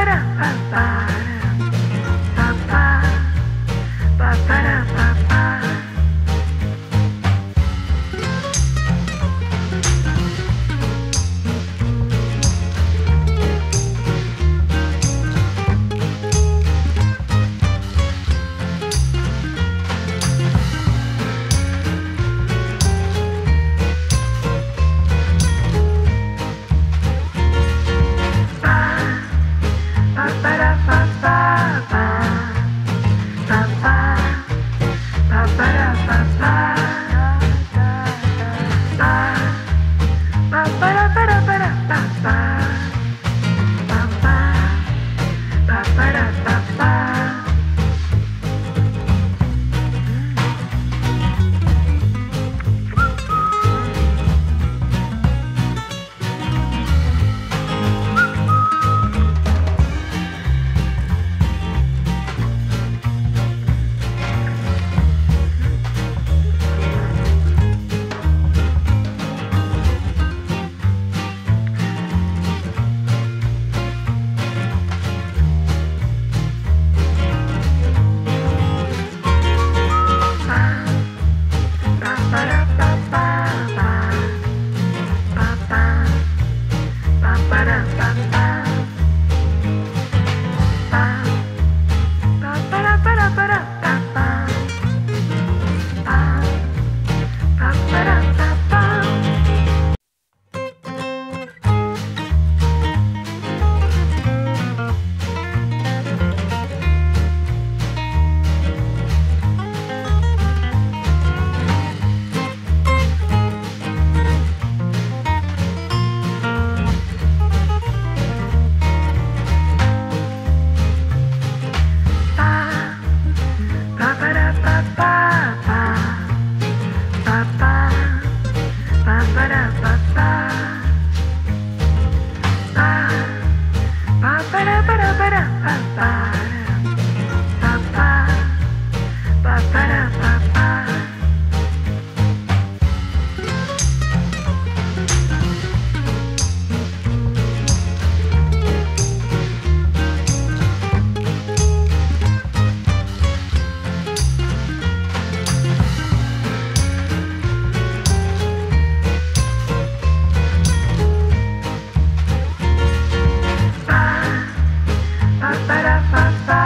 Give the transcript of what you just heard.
para, para, para. Bye.